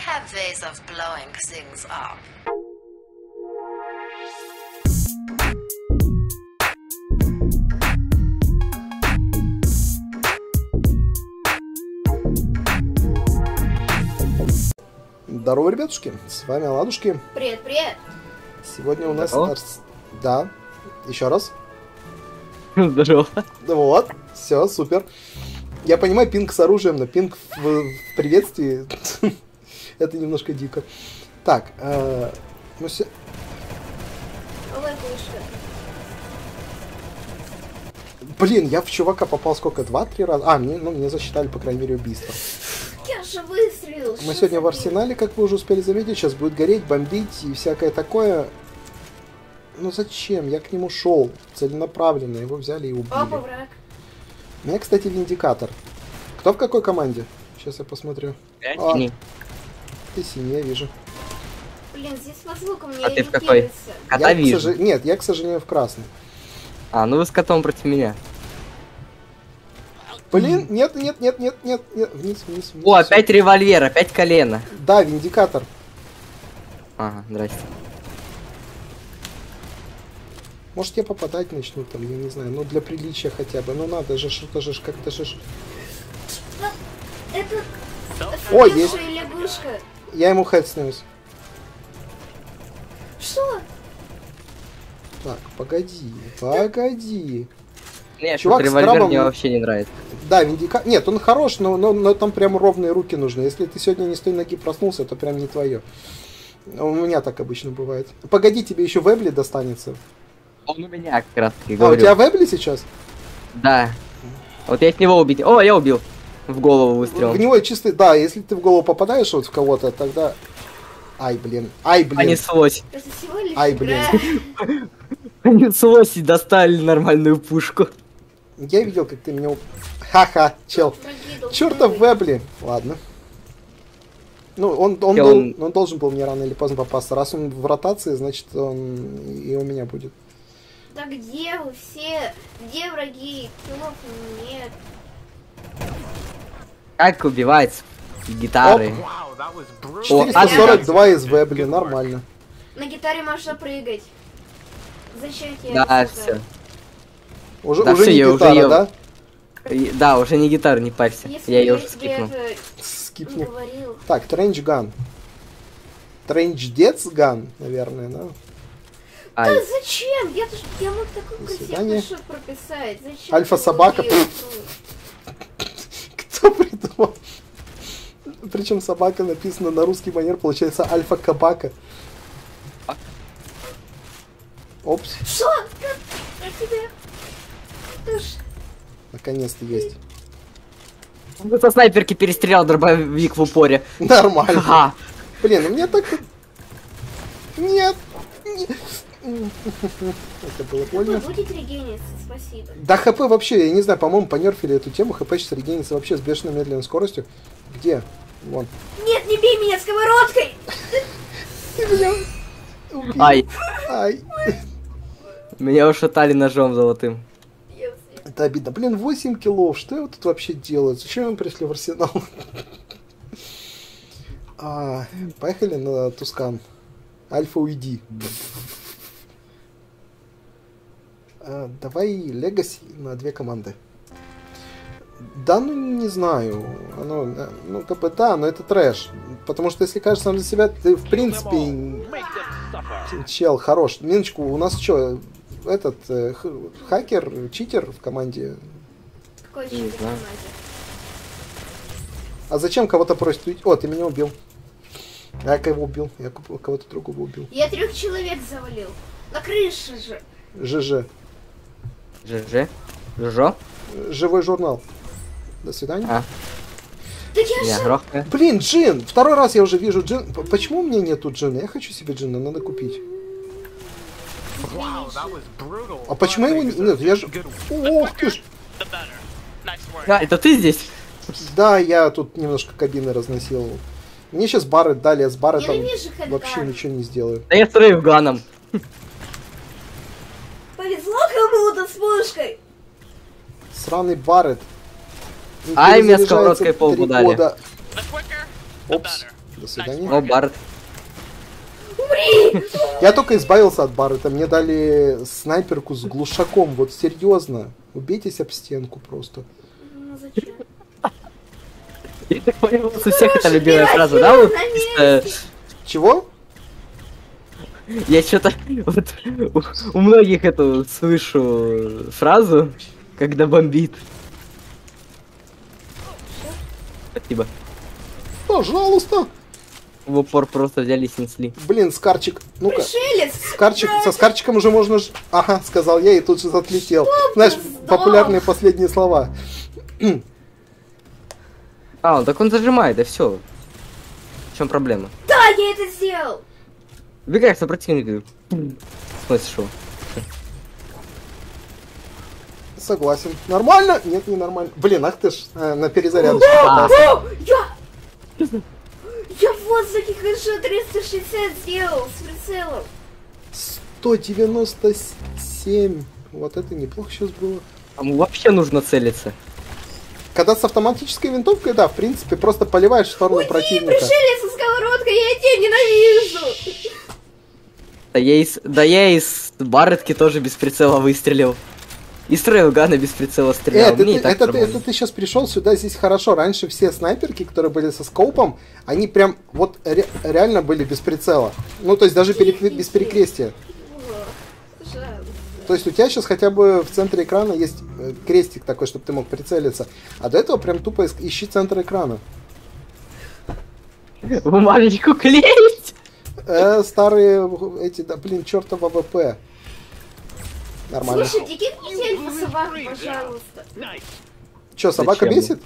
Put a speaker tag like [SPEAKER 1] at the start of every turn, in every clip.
[SPEAKER 1] have ways of blowing things up.
[SPEAKER 2] Здорово, ребятушки, с вами Ладушки.
[SPEAKER 3] Привет, привет.
[SPEAKER 2] Сегодня у нас...
[SPEAKER 4] Здорово.
[SPEAKER 2] арс- Да, еще раз.
[SPEAKER 4] Здорово.
[SPEAKER 2] Вот, все, супер. Я понимаю, пинг с оружием, но пинг в, в приветствии это немножко дико. Так, э, ну се-
[SPEAKER 3] Ой, вышка.
[SPEAKER 2] Блин, я в чувака попал сколько? Два-три раза? А, мне, ну, мне засчитали, по крайней мере, убийство.
[SPEAKER 3] Я же выстрелил.
[SPEAKER 2] Мы сегодня в арсенале, как вы уже успели заметить, сейчас будет гореть, бомбить и всякое такое. Ну зачем? Я к нему шел целенаправленно, его взяли и убили.
[SPEAKER 3] Опа, враг.
[SPEAKER 2] У меня, кстати, виндикатор. Кто в какой команде? Сейчас я посмотрю. А,
[SPEAKER 4] Тяни.
[SPEAKER 2] Ты синий, я вижу.
[SPEAKER 3] Блин, здесь по звукам мне
[SPEAKER 4] А ты в какой? Кота
[SPEAKER 2] я, к
[SPEAKER 4] вижу.
[SPEAKER 2] сожа- Нет, я, к сожалению, в красный.
[SPEAKER 4] А, ну вы с котом против меня.
[SPEAKER 2] Блин, нет, нет, нет, нет, нет, нет, вниз, вниз, вниз.
[SPEAKER 4] О, опять револьвер, опять колено.
[SPEAKER 2] Да, виндикатор.
[SPEAKER 4] Ага, здрасте.
[SPEAKER 2] Может, я попадать начну там, я не знаю, ну для приличия хотя бы. Ну надо же, что-то же, как-то же. ж.
[SPEAKER 3] Это...
[SPEAKER 2] Ой,
[SPEAKER 3] это
[SPEAKER 2] есть.
[SPEAKER 3] лягушка.
[SPEAKER 2] Я ему хэт снес.
[SPEAKER 3] Что?
[SPEAKER 2] Так, погоди, погоди.
[SPEAKER 4] Нет,
[SPEAKER 2] Чувак
[SPEAKER 4] револьвер
[SPEAKER 2] крабом-
[SPEAKER 4] мне вообще не нравится.
[SPEAKER 2] Да, виндика... Нет, он хорош, но, но, но там прям ровные руки нужны. Если ты сегодня не с той ноги проснулся, то прям не твое. У меня так обычно бывает. Погоди, тебе еще Вебли достанется.
[SPEAKER 4] Он у меня как раз таки
[SPEAKER 2] А, у
[SPEAKER 4] говорю.
[SPEAKER 2] тебя Вебли сейчас?
[SPEAKER 4] Да. Вот я с него убить. О, я убил. В голову выстрел.
[SPEAKER 2] В него чистый... Да, если ты в голову попадаешь вот в кого-то, тогда... Ай, блин. Ай, блин.
[SPEAKER 4] Понеслось.
[SPEAKER 2] Ай, блин.
[SPEAKER 4] Понеслось и достали нормальную пушку.
[SPEAKER 2] Я видел, как ты меня... уп- Ха-ха, чел. Чертов. Вебли. Ладно. Ну, он, он, дол-
[SPEAKER 4] он-
[SPEAKER 2] он должен был мне рано или поздно попасться. Раз он в ротации, значит, он и у меня будет.
[SPEAKER 3] Да где вы все? Где враги? Киллов нет.
[SPEAKER 4] Как убивать гитары? О,
[SPEAKER 2] 442 из Вебли, нормально.
[SPEAKER 3] На гитаре можно прыгать. Зачем
[SPEAKER 4] Да, все.
[SPEAKER 2] Уже,
[SPEAKER 4] Да
[SPEAKER 2] уже
[SPEAKER 4] всё,
[SPEAKER 2] не
[SPEAKER 4] я уже
[SPEAKER 2] гитара,
[SPEAKER 4] ел.
[SPEAKER 2] да?
[SPEAKER 4] Да, уже не гитара, не парься.
[SPEAKER 3] Если
[SPEAKER 4] Я ее уже
[SPEAKER 3] тебе
[SPEAKER 4] скипнул.
[SPEAKER 3] это не
[SPEAKER 2] Скипни.
[SPEAKER 3] говорил.
[SPEAKER 2] Так, Trench Gun. Trench Дец Gun, наверное, да?
[SPEAKER 3] Да
[SPEAKER 4] Ай,
[SPEAKER 3] зачем? Я, я мог такой
[SPEAKER 2] До
[SPEAKER 3] красивый
[SPEAKER 2] свидания.
[SPEAKER 3] шут прописать. Зачем?
[SPEAKER 2] Альфа-собака.
[SPEAKER 3] ты его
[SPEAKER 2] Кто придумал? Причем собака написана на русский манер, получается альфа-кабака. Опс,
[SPEAKER 3] Что? Я тебя...
[SPEAKER 2] Наконец-то есть.
[SPEAKER 4] Он со снайперки перестрелял дробовик в упоре.
[SPEAKER 2] Нормально.
[SPEAKER 4] Ха.
[SPEAKER 2] Блин, у меня так... Нет. Нет. Это было больно.
[SPEAKER 3] будете регениться? Спасибо.
[SPEAKER 2] Да, ХП вообще, я не знаю, по-моему, понерфили эту тему. ХП сейчас регенится вообще с бешеной медленной скоростью. Где? Вон.
[SPEAKER 3] Нет, не бей меня сковородкой!
[SPEAKER 2] Ты меня убил.
[SPEAKER 4] Ай,
[SPEAKER 2] Ай.
[SPEAKER 4] меня ушатали ножом золотым.
[SPEAKER 2] Это обидно. Блин, 8 киллов. Что я вот тут вообще делаю? Зачем мы пришли в арсенал? А, поехали на Тускан. Альфа уйди. А, давай Легаси на две команды. Да, ну не знаю. Оно, э, ну, как бы да, но это трэш. Потому что если кажешь сам за себя, ты в принципе чел хорош. Миночку, у нас что, этот э, хакер, читер в команде?
[SPEAKER 3] Какой читер
[SPEAKER 4] знаю.
[SPEAKER 3] команде?
[SPEAKER 2] А зачем кого-то просить уйти? О, ты меня убил. А я кого убил? Я кого-то другого убил.
[SPEAKER 3] Я трех человек завалил. На крыше же.
[SPEAKER 2] ЖЖ.
[SPEAKER 4] ЖЖ? Жжо?
[SPEAKER 2] Живой журнал. До свидания.
[SPEAKER 4] А,
[SPEAKER 3] Так я
[SPEAKER 4] я
[SPEAKER 3] же...
[SPEAKER 2] Блин, Джин! Второй раз я уже вижу Джин. Почему у меня нету Джина? Я хочу себе Джина, надо купить. А почему его не... Нет, я же... Ох ты ж!
[SPEAKER 4] А, это ты здесь?
[SPEAKER 2] Да, я тут немножко кабины разносил. Мне сейчас бары дали, а с Барреттом
[SPEAKER 3] Ненавижу хэдган.
[SPEAKER 2] вообще ничего не сделаю.
[SPEAKER 4] Да я с рейвганом.
[SPEAKER 3] Повезло кому-то с пушкой.
[SPEAKER 2] Сраный Барретт.
[SPEAKER 4] Ай, меня сковородкой по
[SPEAKER 2] три
[SPEAKER 4] лбу дали.
[SPEAKER 2] Опс. До свидания.
[SPEAKER 4] О, Барт.
[SPEAKER 2] Я только избавился от Баррета. Мне дали снайперку с глушаком. Вот серьезно. Убейтесь об стенку просто.
[SPEAKER 3] Ну зачем?
[SPEAKER 4] Я так понял, у всех это любимая фраза, да? Э,
[SPEAKER 2] Чего?
[SPEAKER 4] Я что-то вот, у, у многих эту слышу фразу, когда бомбит. Спасибо.
[SPEAKER 2] Пожалуйста.
[SPEAKER 4] В упор просто взяли и снесли.
[SPEAKER 2] Блин, Скарчик. Ну-ка. Скарчик, со Скарчиком уже можно... ж- Ага, сказал я и тут же отлетел. Знаешь,
[SPEAKER 3] сдох.
[SPEAKER 2] популярные последние слова.
[SPEAKER 4] А, он, так он зажимает, да все. В чем проблема?
[SPEAKER 3] Да, я это сделал!
[SPEAKER 4] Бегаешь на противника. Смысле, шо?
[SPEAKER 2] Согласен. Нормально? Нет, не нормально. Блин, ах ты ж э, на перезарядочку
[SPEAKER 4] А.
[SPEAKER 2] попался.
[SPEAKER 3] Я... Я в воздухе хорошо 360 сделал с прицелом.
[SPEAKER 2] 197. Вот это неплохо сейчас было.
[SPEAKER 4] Там вообще нужно целиться.
[SPEAKER 2] Когда с автоматической винтовкой, да, в принципе, просто поливаешь в сторону
[SPEAKER 3] Уйди,
[SPEAKER 2] противника.
[SPEAKER 3] пришелец со сковородкой, я тебя ненавижу!
[SPEAKER 4] Да я из, да я из Барретки тоже без прицела выстрелил. И с Рейлгана без прицела
[SPEAKER 2] Э,
[SPEAKER 4] стрелял. и
[SPEAKER 2] ты,
[SPEAKER 4] так
[SPEAKER 2] это, ты- это ты сейчас пришел сюда, здесь хорошо. Раньше все снайперки, которые были со скопом, они прям вот ре- реально были без прицела. Ну, то есть даже пере- без перекрестия. То есть у тебя сейчас хотя бы в центре экрана есть э, крестик такой, чтобы ты мог прицелиться. А до этого прям тупо ищи центр экрана.
[SPEAKER 4] Бумажечку клеить?
[SPEAKER 2] Э, старые эти, да, блин, чертова ВП. Нормально.
[SPEAKER 3] Слушайте, киньте альфа собаку, пожалуйста.
[SPEAKER 2] Че, собака
[SPEAKER 4] Зачем?
[SPEAKER 2] бесит?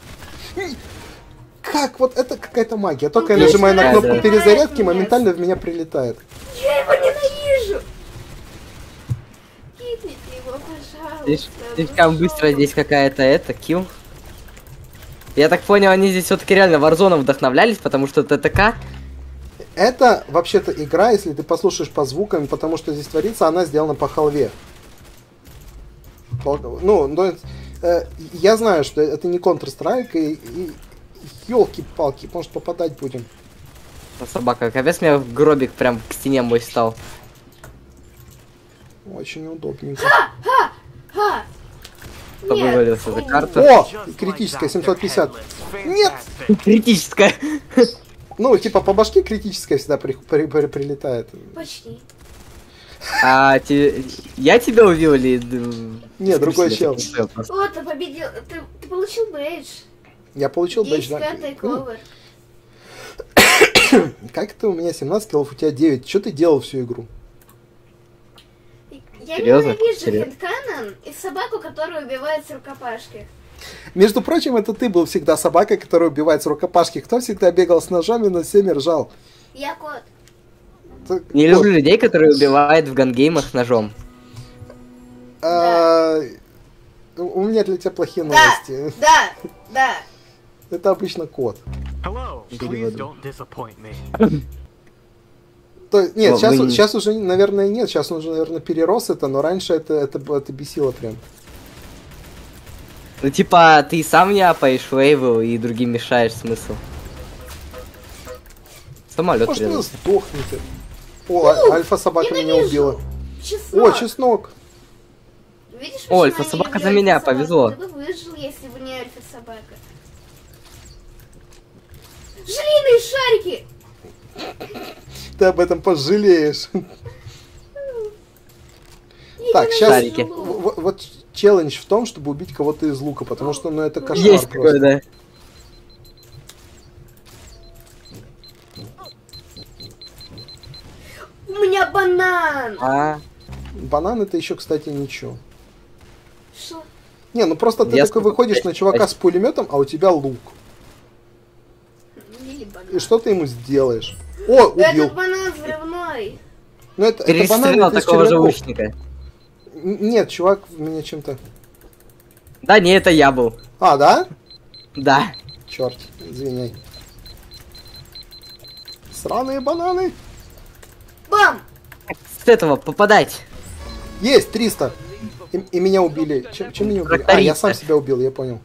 [SPEAKER 2] Как? Вот это какая-то магия. Только я
[SPEAKER 3] Ну,
[SPEAKER 2] нажимаю на кнопку
[SPEAKER 4] да.
[SPEAKER 2] перезарядки,
[SPEAKER 3] Нет.
[SPEAKER 2] моментально в меня прилетает.
[SPEAKER 3] Я его ненавижу! Его, пожалуйста.
[SPEAKER 4] Слишком
[SPEAKER 3] Ну
[SPEAKER 4] быстро здесь какая-то это, килл. Я так понял, они здесь все-таки реально Warzone вдохновлялись, потому что ТТК
[SPEAKER 2] Это вообще-то игра, если ты послушаешь по звукам, потому что здесь творится, она сделана по халве. По- Ну, но, э, я знаю, что это не Counter-Strike, и, елки-палки, может попадать будем.
[SPEAKER 4] Ну, собака, капец меня в гробик прям к стене мой стал.
[SPEAKER 2] Очень удобненько.
[SPEAKER 4] Вывалился за карту.
[SPEAKER 2] О, критическая 750. Нет!
[SPEAKER 4] Критическая.
[SPEAKER 2] Ну, типа по башке критическая всегда при- при- при- прилетает.
[SPEAKER 3] Почти.
[SPEAKER 4] А я тебя убил или... д-
[SPEAKER 2] Не, другой чел.
[SPEAKER 3] О, ты победил. Ты, ты получил бейдж.
[SPEAKER 2] Я получил бэдж.
[SPEAKER 3] Есть
[SPEAKER 2] да. Как это у меня 17 киллов, у тебя 9? Что ты делал всю игру?
[SPEAKER 3] Я
[SPEAKER 4] Серьезно?
[SPEAKER 3] ненавижу
[SPEAKER 4] Серьезно?
[SPEAKER 3] и собаку, которая убивает с рукопашки.
[SPEAKER 2] Между прочим, это ты был всегда собакой, которая убивает с рукопашки. Кто всегда бегал с ножами, на всеми ржал?
[SPEAKER 3] Я кот.
[SPEAKER 2] Ты-
[SPEAKER 4] Не
[SPEAKER 2] вот,
[SPEAKER 4] люблю людей, которые убивают в гангеймах ножом.
[SPEAKER 2] а, У меня для тебя плохие
[SPEAKER 3] Да,
[SPEAKER 2] новости.
[SPEAKER 3] да, да.
[SPEAKER 2] Это обычно кот.
[SPEAKER 5] Hello. Please
[SPEAKER 4] Переводу.
[SPEAKER 5] don't disappoint me.
[SPEAKER 2] То, нет, сейчас,
[SPEAKER 4] вы
[SPEAKER 2] сейчас уже, наверное, нет. Сейчас уже, наверное, перерос это, но раньше это, это, это бесило прям.
[SPEAKER 4] Ну типа, ты сам не апаешь вейву и другим мешаешь смысл. Самолет
[SPEAKER 2] Может, вы сдохнете. О, а- альфа-собака меня
[SPEAKER 3] Ненавижу.
[SPEAKER 2] убила.
[SPEAKER 3] Чеснок.
[SPEAKER 2] О, чеснок.
[SPEAKER 3] Видишь,
[SPEAKER 4] О, альфа собака за меня,
[SPEAKER 3] альфа-собаку?
[SPEAKER 4] повезло.
[SPEAKER 3] Ты бы выжил, если бы не альфа-собака. Желейные шарики!
[SPEAKER 2] Ты об этом пожалеешь. Так, сейчас вот челлендж в том, чтобы убить кого-то из лука, потому что, ну, это кошмар
[SPEAKER 4] Есть
[SPEAKER 2] просто.
[SPEAKER 4] такое, да.
[SPEAKER 3] У меня банан!
[SPEAKER 4] А,
[SPEAKER 2] Банан это еще, кстати, ничего.
[SPEAKER 3] Что?
[SPEAKER 2] Не, ну просто ты
[SPEAKER 4] Я
[SPEAKER 2] такой выходишь на чувака с пулеметом, а у тебя лук.
[SPEAKER 3] Банан.
[SPEAKER 2] И что ты ему сделаешь? О, убил.
[SPEAKER 3] Этот банан взрывной.
[SPEAKER 2] Ну это, это банан
[SPEAKER 4] перестрелял
[SPEAKER 2] это из
[SPEAKER 4] такого же лучника.
[SPEAKER 2] Нет, чувак меня чем-то...
[SPEAKER 4] Да, не, это я был.
[SPEAKER 2] А, да?
[SPEAKER 4] Да.
[SPEAKER 2] Черт, извиняй. Сраные бананы.
[SPEAKER 3] Бам!
[SPEAKER 4] С этого попадать.
[SPEAKER 2] Есть, 300. И, и меня убили. Чем, чем меня убили? А, я сам себя убил, я понял.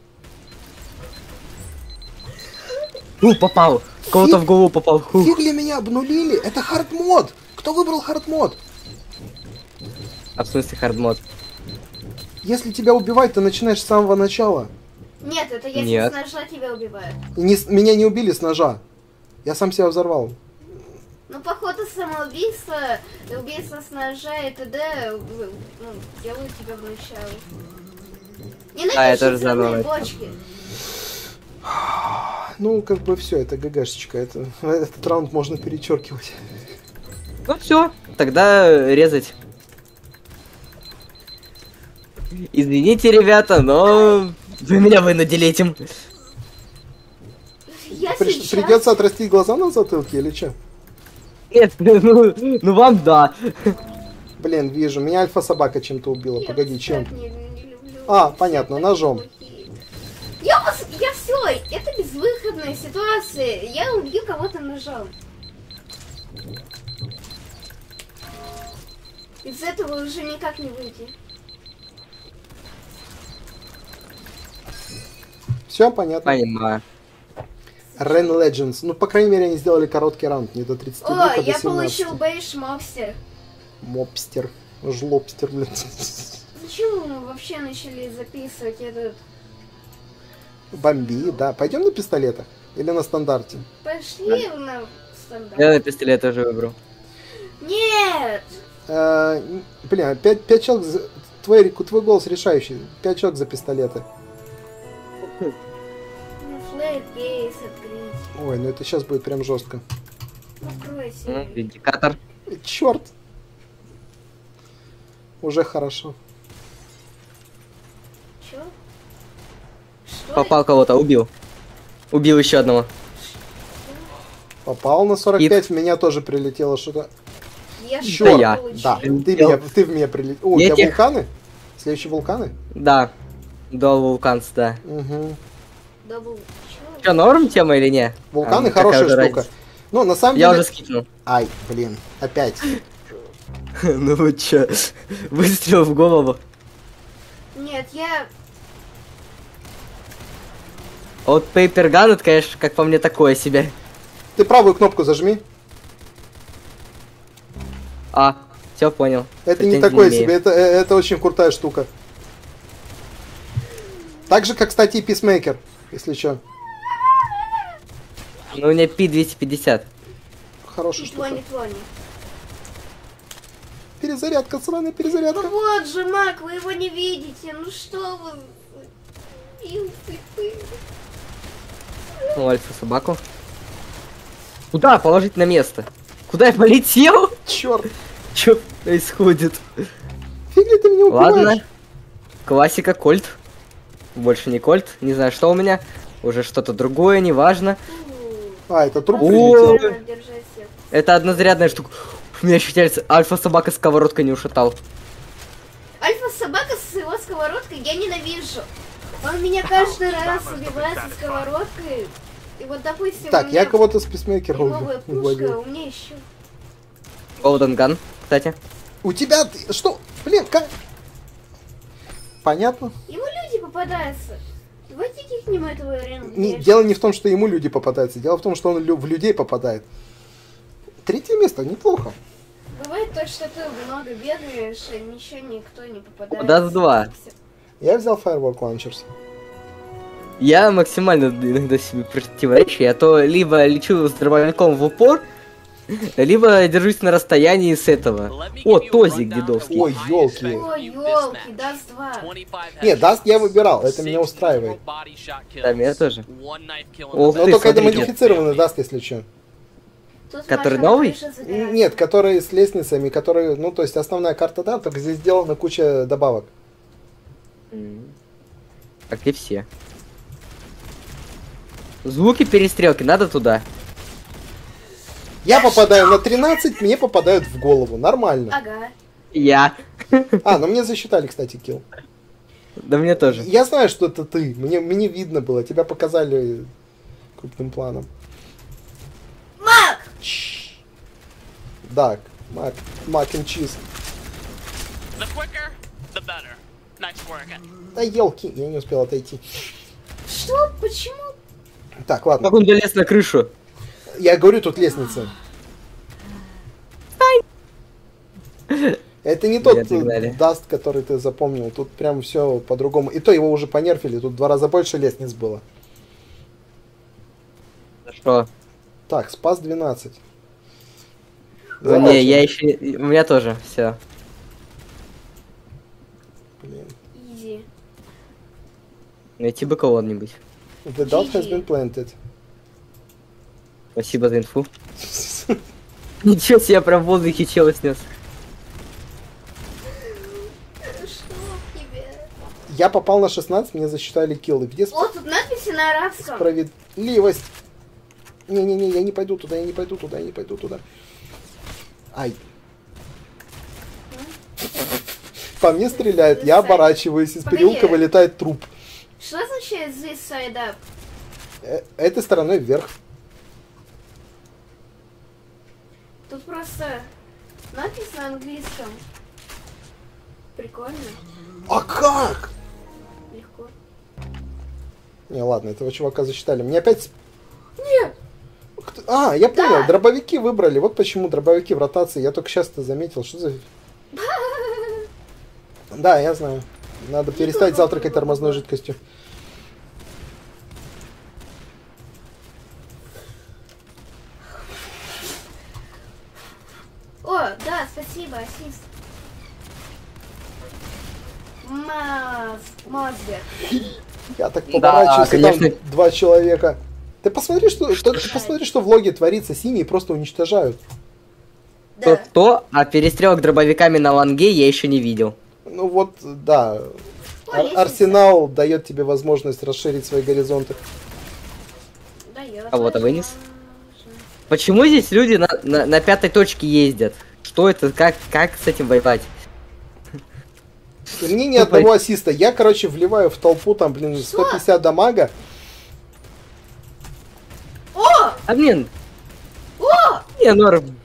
[SPEAKER 4] Ну, попал. Кого-то в голову попал.
[SPEAKER 2] Фигли меня обнулили. Это hard mode. Кто выбрал hard mode?
[SPEAKER 4] А в смысле hard mode?
[SPEAKER 2] Если тебя убивать, ты начинаешь с самого начала.
[SPEAKER 3] Нет, это если
[SPEAKER 4] Нет.
[SPEAKER 3] с ножа тебя убивают.
[SPEAKER 2] Не меня не убили с ножа. Я сам себя взорвал.
[SPEAKER 3] Ну, походу, самоубийство, убийство с ножа и т.д. ну, делают тебя вначале. Ненавижу
[SPEAKER 4] А, это же
[SPEAKER 3] взрывные
[SPEAKER 4] заново.
[SPEAKER 3] бочки.
[SPEAKER 2] Ну, как бы все, это ГГшечка. Это, этот раунд можно перечеркивать.
[SPEAKER 4] Ну все, тогда резать. Извините, ребята, но вы меня вынудили этим.
[SPEAKER 3] Я
[SPEAKER 2] При-
[SPEAKER 3] сейчас...
[SPEAKER 2] Придется отрастить глаза на затылке или что?
[SPEAKER 4] Нет, ну, ну вам да.
[SPEAKER 2] Блин, вижу. Меня альфа-собака чем-то убила.
[SPEAKER 3] Я
[SPEAKER 2] Погоди, чем?
[SPEAKER 3] не- не люблю.
[SPEAKER 2] А, понятно, ножом.
[SPEAKER 3] Я вас... Я все, это безвыходная ситуация. Я убью кого-то ножом. Из этого уже никак не выйти.
[SPEAKER 2] Все понятно.
[SPEAKER 4] Понимаю.
[SPEAKER 2] Рен Legends. Ну, по крайней мере, они сделали короткий раунд, не до 30
[SPEAKER 3] О,
[SPEAKER 2] минут, а до
[SPEAKER 3] я
[SPEAKER 2] 17.
[SPEAKER 3] получил бейш мобстер.
[SPEAKER 2] Мобстер. Жлобстер, блин.
[SPEAKER 3] Почему мы вообще начали записывать этот...
[SPEAKER 2] Бомби, да. Пойдем на пистолетах? Или на стандарте?
[SPEAKER 3] Пошли на стандарт.
[SPEAKER 4] Я на пистолет уже выбрал.
[SPEAKER 3] Нет!
[SPEAKER 2] Э, Блин, 5, пять человек... за- Твой, твой голос решающий. 5 человек за пистолеты.
[SPEAKER 3] Кейс открыть.
[SPEAKER 2] Ой, ну это сейчас будет прям жестко.
[SPEAKER 4] Индикатор.
[SPEAKER 2] Черт. Уже хорошо.
[SPEAKER 3] Чё? Что?
[SPEAKER 4] Попал кого-то, убил. Убил еще одного.
[SPEAKER 2] Попал на 45, в меня тоже прилетело что-то.
[SPEAKER 3] Что
[SPEAKER 4] я.
[SPEAKER 3] получил?
[SPEAKER 2] Да, ты, меня, ты в меня прилетел. О, у тебя
[SPEAKER 4] тех-
[SPEAKER 2] вулканы? Следующие вулканы?
[SPEAKER 4] Да. Дол Вулканс, да.
[SPEAKER 2] Угу.
[SPEAKER 3] Чё?
[SPEAKER 4] Че, норм тема или не?
[SPEAKER 2] Вулканы
[SPEAKER 4] А,
[SPEAKER 2] хорошая штука.
[SPEAKER 4] разница?
[SPEAKER 2] Ну, на самом
[SPEAKER 4] Я
[SPEAKER 2] деле...
[SPEAKER 4] уже скипнул.
[SPEAKER 2] Ай, блин, опять.
[SPEAKER 4] Ну вы че? Выстрел в голову.
[SPEAKER 3] Нет, я...
[SPEAKER 4] Вот Paper Gun, это, конечно, как по мне, такое себе.
[SPEAKER 2] Ты правую кнопку зажми.
[SPEAKER 4] А, все понял.
[SPEAKER 2] Это не такое
[SPEAKER 4] имею.
[SPEAKER 2] себе, это, э, это очень крутая штука. Так же, как, кстати, и Peacemaker, если что.
[SPEAKER 4] Ну, у меня P250.
[SPEAKER 2] Хорошая штука.
[SPEAKER 3] Твони, твони.
[SPEAKER 2] Перезарядка, сраная
[SPEAKER 3] Ну
[SPEAKER 2] перезарядка.
[SPEAKER 3] вот же, Мак, вы его не видите. Ну что вы...
[SPEAKER 4] Ну, альфа собаку. Куда положить на место? Куда я полетел?
[SPEAKER 2] Черт,
[SPEAKER 4] Что происходит?
[SPEAKER 2] фигли ты меня убиваешь.
[SPEAKER 4] Ладно. Классика, кольт. Больше не кольт. Не знаю, что у меня. Уже что-то другое, неважно.
[SPEAKER 2] А, это труп прилетел.
[SPEAKER 4] Это однозарядная штука. У меня ощущается, альфа-собака сковородкой не ушатал.
[SPEAKER 3] Альфа-собака с его сковородкой я ненавижу. Он меня каждый раз убивает со сковородкой. И вот, допустим,
[SPEAKER 2] Так, я кого-то с
[SPEAKER 3] дымовая
[SPEAKER 2] убил-
[SPEAKER 3] пушка, у меня еще...
[SPEAKER 4] Golden Gun, кстати.
[SPEAKER 2] У тебя... ты- Что? Блин, как... Понятно.
[SPEAKER 3] Ему люди попадаются. Давайте кикнем этого арену.
[SPEAKER 2] Не, дело не в том, что ему люди попадаются, дело в том, что он лю- в людей попадает. Третье место, неплохо.
[SPEAKER 3] Бывает то, что ты много бегаешь, и ничего никто не попадает.
[SPEAKER 4] Dust два.
[SPEAKER 2] Я взял Firework Launchers.
[SPEAKER 4] Я максимально иногда себе противоречу. Я то либо лечу с дробовиком в упор, либо держусь на расстоянии с этого. О, ТОЗик дедовский.
[SPEAKER 2] Ой, ёлки.
[SPEAKER 3] Ой, ёлки, Dust два.
[SPEAKER 2] Нет, даст я выбирал, это меня устраивает.
[SPEAKER 4] Да, меня тоже.
[SPEAKER 2] Но
[SPEAKER 4] Ох ты,
[SPEAKER 2] только это модифицированный даст, если что.
[SPEAKER 3] Тут
[SPEAKER 4] Который новый?
[SPEAKER 2] Нет, которые с лестницами, которые, ну, то есть основная карта, да, только здесь сделана куча добавок.
[SPEAKER 4] Как и все. Звуки перестрелки, надо туда.
[SPEAKER 2] Я попадаю на 13, мне попадают в голову. Нормально.
[SPEAKER 3] Ага.
[SPEAKER 4] Я.
[SPEAKER 2] А, ну мне засчитали, кстати, килл.
[SPEAKER 4] Да мне тоже.
[SPEAKER 2] Я знаю, что это ты. Мне, мне видно было. Тебя показали крупным планом.
[SPEAKER 3] Мак!
[SPEAKER 2] Так, мак, мак and чиз.
[SPEAKER 6] The quicker, the better. Nice working.
[SPEAKER 2] Да елки, я не успел отойти.
[SPEAKER 3] Что? Почему?
[SPEAKER 2] Так, ладно.
[SPEAKER 4] Как он залез на крышу?
[SPEAKER 2] Я говорю, тут лестница. Это не тот даст, который ты запомнил. Тут прям все по-другому. И то его уже понерфили. Тут в два раза больше лестниц было.
[SPEAKER 4] Что?
[SPEAKER 2] Так, спас 12.
[SPEAKER 4] Ну, не, я еще... У меня тоже, все.
[SPEAKER 2] Блин.
[SPEAKER 3] Изи.
[SPEAKER 4] Найти бы кого-нибудь.
[SPEAKER 2] The dot has been planted.
[SPEAKER 4] Спасибо за инфу. Ничего себе, я прям в воздухе чела снес.
[SPEAKER 2] Я попал на 16, мне засчитали киллы. Где сп-
[SPEAKER 3] О, тут надписи на арабском.
[SPEAKER 2] справедливость? Не-не-не, я не пойду туда, я не пойду туда, я не пойду туда. Ай. По мне стреляет, я оборачиваюсь, из переулка вылетает труп.
[SPEAKER 3] Что означает this side up?
[SPEAKER 2] Э, Этой стороной вверх.
[SPEAKER 3] Тут просто надпись на английском. Прикольно.
[SPEAKER 2] А как?
[SPEAKER 3] Легко.
[SPEAKER 2] Не, ладно, этого чувака засчитали. Мне опять...
[SPEAKER 3] Нет!
[SPEAKER 2] Кто- А, я понял,
[SPEAKER 3] Да.
[SPEAKER 2] дробовики выбрали. Вот почему дробовики в ротации. Я только сейчас это заметил. Что за... Да, я знаю. Надо перестать завтракать тормозной жидкостью.
[SPEAKER 3] О, да, спасибо, ассист. Маз... Мазбер.
[SPEAKER 2] Я так
[SPEAKER 4] Да,
[SPEAKER 2] поворачиваюсь, и там
[SPEAKER 4] конечно.
[SPEAKER 2] два человека. Ты посмотри, что, что- ты посмотри, что в логе творится. Синие просто уничтожают.
[SPEAKER 3] Да.
[SPEAKER 4] кто? А перестрелок дробовиками на ланге я еще не видел.
[SPEAKER 2] Ну вот, да. Ар-. Арсенал дает тебе возможность расширить свои горизонты.
[SPEAKER 3] Даёт
[SPEAKER 4] Кого-то вынес? Почему здесь люди на, на, на пятой точке ездят? Что это? Как, как с этим воевать?
[SPEAKER 2] Мне ни одного ассиста. Я, короче, вливаю в толпу там, блин, 150 дамага.
[SPEAKER 3] О!
[SPEAKER 4] А блин,
[SPEAKER 3] О!
[SPEAKER 4] не, норм.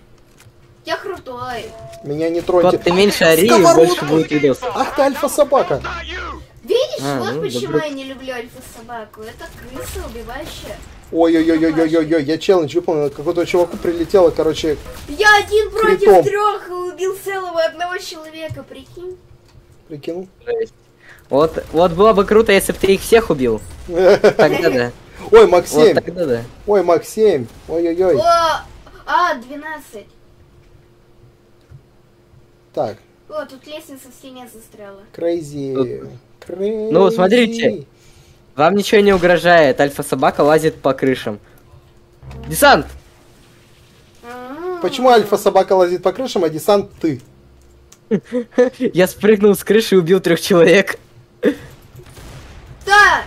[SPEAKER 3] Я крутой.
[SPEAKER 2] Меня не троньте.
[SPEAKER 4] Кот, ты меньше ори, больше будет видос.
[SPEAKER 2] Ах ты альфа-собака.
[SPEAKER 3] Видишь,
[SPEAKER 4] А,
[SPEAKER 3] вот
[SPEAKER 4] ну,
[SPEAKER 3] почему
[SPEAKER 4] добро.
[SPEAKER 3] я не люблю альфа-собаку. Это крыса убивающая.
[SPEAKER 2] Ой-ой-ой-ой-ой-ой, я челлендж выполнил. Какому-то чуваку прилетело, короче,
[SPEAKER 3] Я один против
[SPEAKER 2] Критом.
[SPEAKER 3] трех убил целого одного человека, прикинь.
[SPEAKER 2] прикинул.
[SPEAKER 4] Вот, вот было бы круто, если бы ты их всех убил. Тогда да.
[SPEAKER 2] Ой, Мак
[SPEAKER 4] Вот
[SPEAKER 2] 7.
[SPEAKER 4] тогда да.
[SPEAKER 2] Ой, Mag 7. Ой-ой-ой.
[SPEAKER 3] А, 12.
[SPEAKER 2] Так,
[SPEAKER 3] О, тут лестница в стене застряла.
[SPEAKER 2] crazy. Crazy.
[SPEAKER 4] Ну, смотрите. Вам ничего не угрожает, альфа-собака лазит по крышам. Десант!
[SPEAKER 2] Почему альфа-собака лазит по крышам, а десант ты?
[SPEAKER 4] Я спрыгнул с крыши и убил трех человек.
[SPEAKER 3] Да!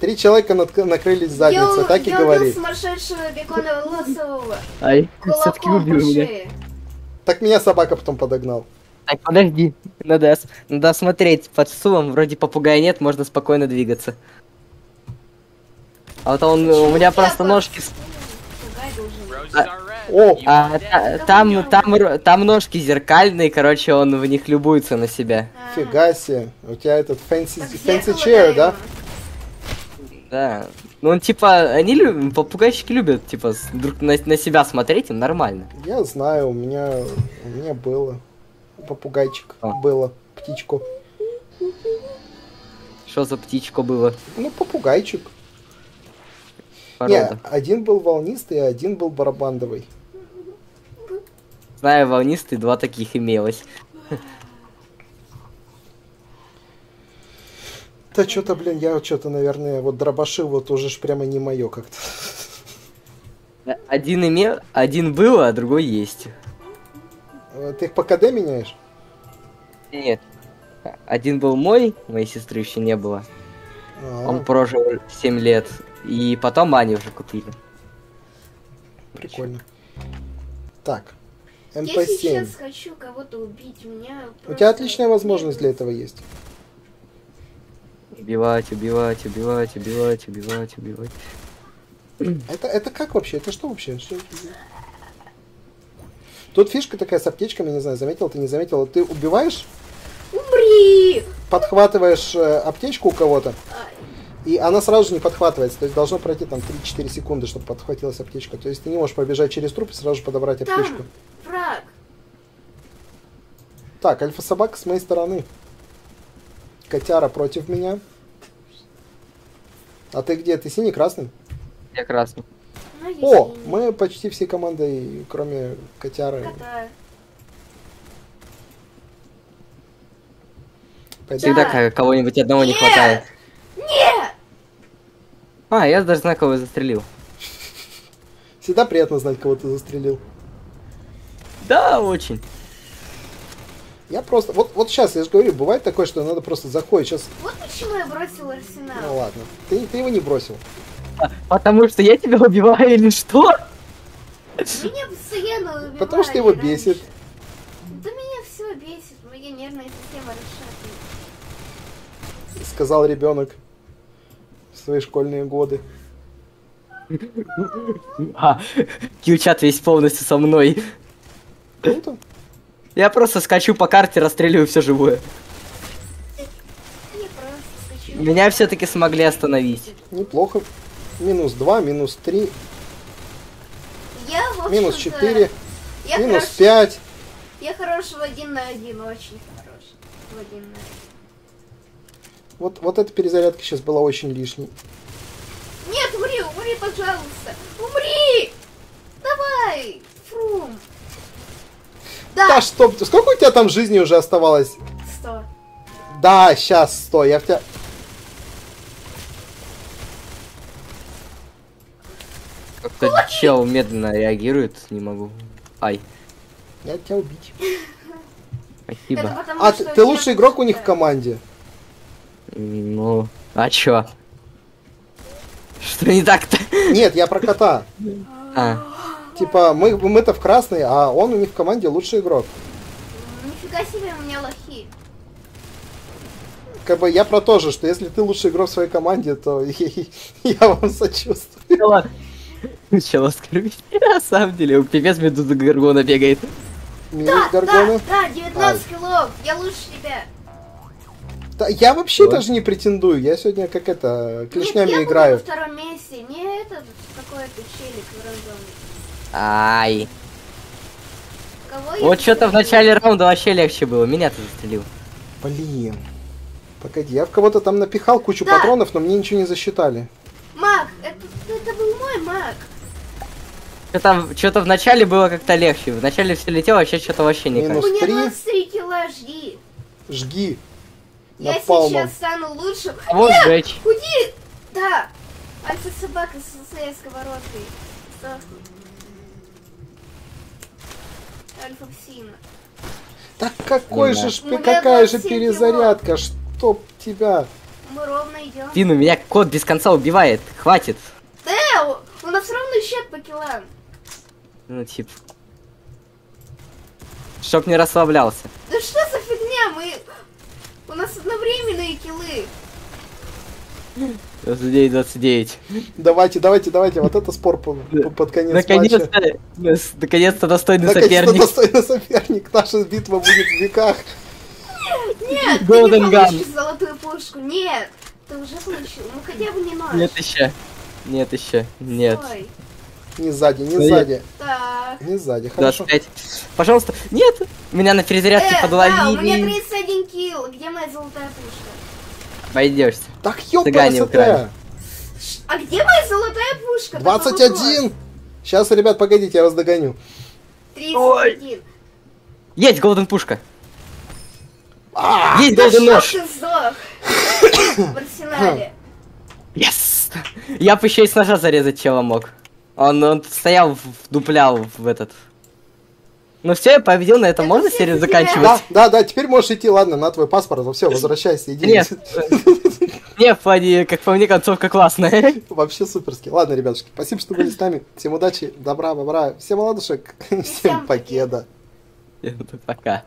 [SPEAKER 2] Три человека над- накрылись
[SPEAKER 3] я,
[SPEAKER 2] задницей, так и
[SPEAKER 3] я
[SPEAKER 2] говори.
[SPEAKER 3] убил сумасшедшего беконоволосого
[SPEAKER 4] Ай, все-таки убил меня.
[SPEAKER 2] Так меня собака потом подогнал.
[SPEAKER 4] Так, подожди. Надо, надо осмотреть. Под стулом вроде попугая нет, можно спокойно двигаться. А вот он, у меня просто ножки... А-.
[SPEAKER 2] О!
[SPEAKER 4] А, та- там, там, там ножки зеркальные, короче, он в них любуется на себя.
[SPEAKER 2] Фига себе. У тебя этот fancy, fancy chair, да?
[SPEAKER 4] Да. Ну, он типа, они любят, попугайчики любят, типа, друг на, на себя смотреть, им нормально.
[SPEAKER 2] Я знаю, у меня, у меня было. Попугайчик
[SPEAKER 4] А.
[SPEAKER 2] было. Птичку.
[SPEAKER 4] Что за птичка было?
[SPEAKER 2] Ну, попугайчик.
[SPEAKER 4] Порода.
[SPEAKER 2] Не, один был волнистый, а один был барабандовый.
[SPEAKER 4] Знаю, волнистый, два таких имелось.
[SPEAKER 2] Да что-то, блин, я что-то, наверное, вот дробаши вот уже ж прямо не мое как-то.
[SPEAKER 4] Один имел, один был, а другой есть.
[SPEAKER 2] Э, Ты их по КД меняешь?
[SPEAKER 4] Нет. Один был мой, моей сестры еще не было.
[SPEAKER 2] А,
[SPEAKER 4] Он прожил 7 лет. И потом Ани уже купили.
[SPEAKER 2] прикольно. Так,
[SPEAKER 3] Я
[SPEAKER 2] МП-7.
[SPEAKER 3] сейчас хочу кого-то убить, у меня
[SPEAKER 2] У тебя отличная возможность для этого есть.
[SPEAKER 4] Убивать, убивать, убивать, убивать, убивать, убивать.
[SPEAKER 2] Это, это как вообще? Это что вообще? Что Тут фишка такая с аптечками, не знаю, заметил ты, не заметил. Ты убиваешь,
[SPEAKER 3] Умри!
[SPEAKER 2] подхватываешь э, аптечку у кого-то,
[SPEAKER 3] Ай,
[SPEAKER 2] И она сразу же не подхватывается. То есть должно пройти там 3-4 секунды, чтобы подхватилась аптечка. То есть ты не можешь побежать через труп и сразу же подобрать аптечку.
[SPEAKER 3] Там, фраг.
[SPEAKER 2] Так, альфа-собака с моей стороны. Котяра против меня. А ты где? Ты синий, красный?
[SPEAKER 4] Я красный.
[SPEAKER 3] Ну,
[SPEAKER 2] О,
[SPEAKER 3] синий.
[SPEAKER 2] мы почти все команды, кроме котяры.
[SPEAKER 3] Кота.
[SPEAKER 2] Пойдем.
[SPEAKER 4] Всегда
[SPEAKER 3] Да.
[SPEAKER 4] кого-нибудь одного не
[SPEAKER 3] Нет!
[SPEAKER 4] хватает.
[SPEAKER 3] Нет!
[SPEAKER 4] А, я даже знаю, кого я застрелил.
[SPEAKER 2] Всегда приятно знать, кого ты застрелил.
[SPEAKER 4] Да, очень.
[SPEAKER 2] Я просто... Вот, вот сейчас, я же говорю, бывает такое, что надо просто заходить. Сейчас...
[SPEAKER 3] Вот почему я бросил
[SPEAKER 2] Ну
[SPEAKER 3] арсенал.
[SPEAKER 2] ладно. Ты, ты его не бросил.
[SPEAKER 4] Потому что я тебя убиваю или что?
[SPEAKER 3] Меня постоянно убивали
[SPEAKER 2] Потому что его
[SPEAKER 3] раньше.
[SPEAKER 2] бесит.
[SPEAKER 3] Да меня все бесит, моя нервная система расшатана.
[SPEAKER 2] Сказал ребенок свои школьные годы.
[SPEAKER 4] А, кьючат весь полностью со мной.
[SPEAKER 2] Круто.
[SPEAKER 4] Я просто скачу по карте, расстреливаю все живое. Меня все-таки смогли остановить.
[SPEAKER 2] Неплохо. Минус 2, минус 3,
[SPEAKER 3] Я, в общем-то,
[SPEAKER 2] минус 4,
[SPEAKER 3] Я
[SPEAKER 2] минус
[SPEAKER 3] хорош-
[SPEAKER 2] 5.
[SPEAKER 3] Я хорош в один на один, очень хорош. В один на один.
[SPEAKER 2] Вот, вот эта перезарядка сейчас была очень лишней.
[SPEAKER 3] Нет, умри, умри, пожалуйста. Умри! Давай, фрум.
[SPEAKER 2] Да
[SPEAKER 3] Да,
[SPEAKER 2] что, сколько у тебя там жизни уже оставалось?
[SPEAKER 3] сто.
[SPEAKER 2] Да, сейчас, стой, я в тебя...
[SPEAKER 4] Как-то чел медленно реагирует, не могу. Ай,
[SPEAKER 2] Я тебя убить.
[SPEAKER 4] Спасибо.
[SPEAKER 3] потому,
[SPEAKER 2] А, ты, ты лучший игрок у них в команде.
[SPEAKER 4] Ну, а чё? Что не так-то?
[SPEAKER 2] Нет, я про кота.
[SPEAKER 4] А,
[SPEAKER 2] Типа, мы, мы-то в красной, а он у них в команде лучший игрок.
[SPEAKER 3] Нифига себе, у меня лохи.
[SPEAKER 2] Как бы я про то же, что если ты лучший игрок в своей команде, то я вам сочувствую.
[SPEAKER 4] чел оскорбить. На самом деле, пипец медуза Гаргона бегает.
[SPEAKER 2] Минус
[SPEAKER 3] Да,
[SPEAKER 2] Гаргона.
[SPEAKER 3] да, да, 19 килов. Я лучше тебя.
[SPEAKER 2] Да, я вообще
[SPEAKER 4] Вот.
[SPEAKER 2] даже не претендую. Я сегодня как это, клешнями
[SPEAKER 3] Нет, я
[SPEAKER 2] играю.
[SPEAKER 3] буду на втором месте. Не этот какой-то челик рандомный.
[SPEAKER 4] Ай.
[SPEAKER 3] Кого
[SPEAKER 4] Вот что-то в начале раунда вообще легче было. Меня ты застрелил.
[SPEAKER 2] Блин. Погоди, я в кого-то там напихал кучу
[SPEAKER 3] Да.
[SPEAKER 2] патронов, но мне ничего не засчитали.
[SPEAKER 3] Маг, это, это был мой маг.
[SPEAKER 4] Что-то, что-то в начале было как-то легче. В начале все летело, а сейчас что-то вообще никак.
[SPEAKER 2] Минус
[SPEAKER 3] У меня
[SPEAKER 2] три.
[SPEAKER 3] 23 кила, жди.
[SPEAKER 2] Жги.
[SPEAKER 3] Я сейчас стану лучшим.
[SPEAKER 4] А вот
[SPEAKER 3] Нет, уйди! Да! Альфа-собака с своей сковородкой. Сдохни. Альфа-псина.
[SPEAKER 2] Так какой
[SPEAKER 4] Ну
[SPEAKER 2] же ж,
[SPEAKER 3] У меня
[SPEAKER 2] какая же
[SPEAKER 3] 27 кило.
[SPEAKER 2] перезарядка, чтоб тебя.
[SPEAKER 3] Мы ровно идем.
[SPEAKER 4] Тину, меня кот без конца убивает. Хватит.
[SPEAKER 3] Да, у, у нас ровный счет по килам.
[SPEAKER 4] Ну, типа. Чтоб не расслаблялся.
[SPEAKER 3] Да что за фигня? Мы... У нас одновременные килы.
[SPEAKER 4] 29, 29.
[SPEAKER 2] Давайте, давайте, давайте, вот это спор по- по- под конец.
[SPEAKER 4] Наконец-то, наконец-то достойный
[SPEAKER 2] Наконец-то
[SPEAKER 4] соперник.
[SPEAKER 2] достойный соперник. Наша битва будет в веках.
[SPEAKER 3] Нет, ты
[SPEAKER 4] Golden
[SPEAKER 3] не
[SPEAKER 4] Gun.
[SPEAKER 3] получишь золотую пушку. Нет, ты уже получил. Ну хотя бы не нож.
[SPEAKER 4] Нет еще. Нет еще. Нет.
[SPEAKER 3] Ой.
[SPEAKER 2] Не сзади, не
[SPEAKER 4] Ну,
[SPEAKER 2] сзади.
[SPEAKER 3] Так.
[SPEAKER 2] Не сзади, хорошо.
[SPEAKER 4] 25. Пожалуйста. Нет. Меня на перезарядке
[SPEAKER 3] Э, да, у меня
[SPEAKER 4] подловили.
[SPEAKER 3] 31 килл. Где моя золотая пушка?
[SPEAKER 4] Обойдешься.
[SPEAKER 2] Так ёпта
[SPEAKER 3] А где моя золотая пушка? Такой вопрос.
[SPEAKER 2] 21! Сейчас, ребят, погодите, я вас догоню.
[SPEAKER 3] 31.
[SPEAKER 4] Есть голден пушка.
[SPEAKER 2] А,
[SPEAKER 4] Есть
[SPEAKER 3] Да
[SPEAKER 4] голден нож.
[SPEAKER 3] В арсенале.
[SPEAKER 4] Yes. Я бы еще и с ножа зарезать чела мог. Он, он стоял, в- вдуплял в этот. Ну все, я победил, на этом
[SPEAKER 3] Это
[SPEAKER 4] можно
[SPEAKER 3] все
[SPEAKER 4] серию заканчивать?
[SPEAKER 2] Да, да, да, теперь можешь идти, ладно, на твой паспорт, все, возвращайся, иди.
[SPEAKER 4] Нет. Не, в плане, как по мне, концовка классная.
[SPEAKER 2] Вообще суперски. Ладно, ребятушки, спасибо, что были с нами. Всем удачи, добра, бобра, всем ладушек, всем
[SPEAKER 3] Всем
[SPEAKER 2] покеда.
[SPEAKER 4] Пока.